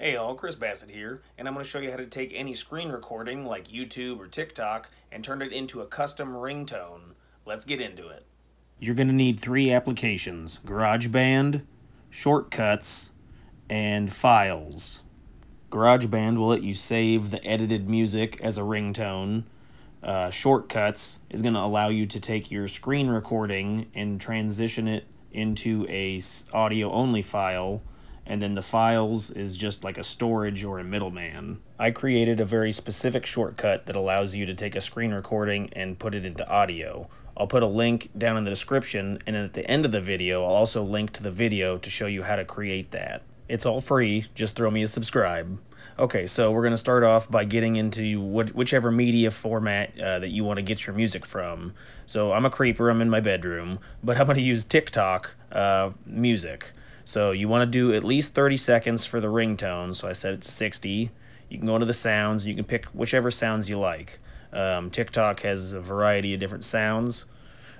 Hey all, Chris Bassett here, and I'm going to show you how to take any screen recording like YouTube or TikTok and turn it into a custom ringtone. Let's get into it. You're going to need three applications, GarageBand, Shortcuts, and Files. GarageBand will let you save the edited music as a ringtone. Uh, Shortcuts is going to allow you to take your screen recording and transition it into a audio only file and then the files is just like a storage or a middleman. I created a very specific shortcut that allows you to take a screen recording and put it into audio. I'll put a link down in the description and at the end of the video I'll also link to the video to show you how to create that. It's all free, just throw me a subscribe. Okay, so we're going to start off by getting into what, whichever media format uh, that you want to get your music from. So I'm a creeper, I'm in my bedroom, but I'm going to use TikTok uh, music. So you want to do at least 30 seconds for the ringtone. So I set it to 60. You can go into the sounds. You can pick whichever sounds you like. Um, TikTok has a variety of different sounds.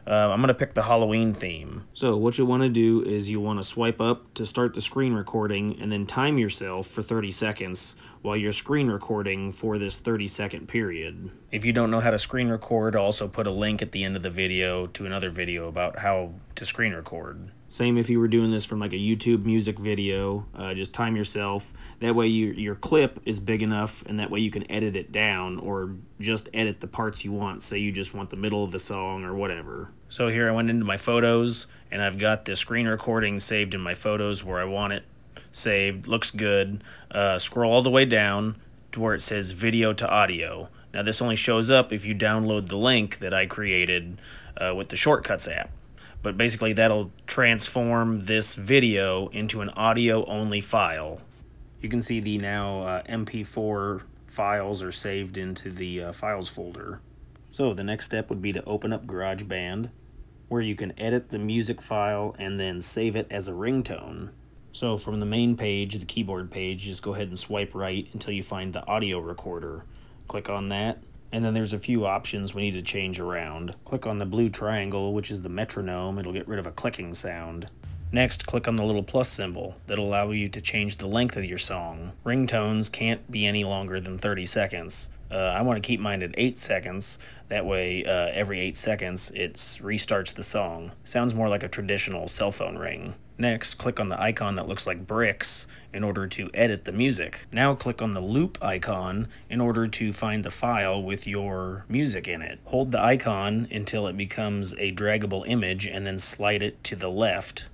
Uh, I'm going to pick the Halloween theme. So what you want to do is you want to swipe up to start the screen recording and then time yourself for 30 seconds while you're screen recording for this 30 second period. If you don't know how to screen record, I'll also put a link at the end of the video to another video about how to screen record. Same if you were doing this from like a YouTube music video, uh, just time yourself. That way you, your clip is big enough and that way you can edit it down or just edit the parts you want. Say you just want the middle of the song or whatever. So here I went into my photos and I've got the screen recording saved in my photos where I want it saved. Looks good. Uh, scroll all the way down to where it says video to audio. Now this only shows up if you download the link that I created uh, with the Shortcuts app but basically that'll transform this video into an audio only file. You can see the now uh, MP4 files are saved into the uh, files folder. So the next step would be to open up GarageBand where you can edit the music file and then save it as a ringtone. So from the main page, the keyboard page, just go ahead and swipe right until you find the audio recorder. Click on that and then there's a few options we need to change around. Click on the blue triangle, which is the metronome. It'll get rid of a clicking sound. Next, click on the little plus symbol. That'll allow you to change the length of your song. Ringtones can't be any longer than 30 seconds. Uh, I want to keep mine at 8 seconds. That way, uh, every 8 seconds, it restarts the song. Sounds more like a traditional cell phone ring. Next, click on the icon that looks like bricks in order to edit the music. Now click on the loop icon in order to find the file with your music in it. Hold the icon until it becomes a draggable image and then slide it to the left.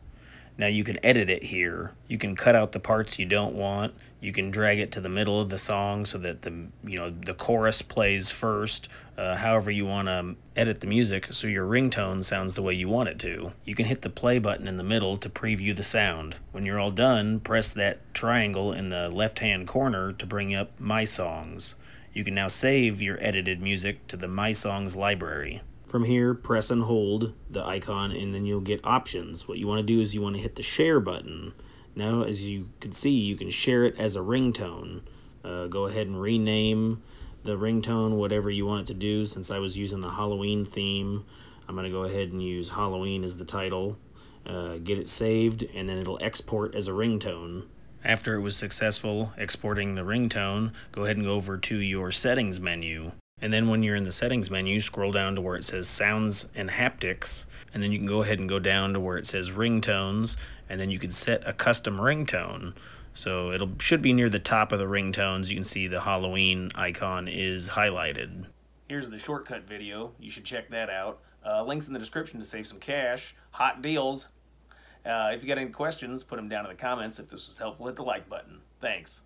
Now you can edit it here. You can cut out the parts you don't want. You can drag it to the middle of the song so that the you know the chorus plays first. Uh, however you want to edit the music so your ringtone sounds the way you want it to. You can hit the play button in the middle to preview the sound. When you're all done, press that triangle in the left hand corner to bring up My Songs. You can now save your edited music to the My Songs library. From here, press and hold the icon and then you'll get options. What you want to do is you want to hit the share button. Now, as you can see, you can share it as a ringtone. Uh, go ahead and rename the ringtone whatever you want it to do. Since I was using the Halloween theme, I'm going to go ahead and use Halloween as the title. Uh, get it saved, and then it'll export as a ringtone. After it was successful exporting the ringtone, go ahead and go over to your settings menu. And then when you're in the settings menu, scroll down to where it says sounds and haptics, and then you can go ahead and go down to where it says ringtones, and then you can set a custom ringtone. So it should be near the top of the ringtones. You can see the Halloween icon is highlighted. Here's the shortcut video. You should check that out. Uh, links in the description to save some cash. Hot deals. Uh, if you got any questions, put them down in the comments. If this was helpful, hit the like button. Thanks.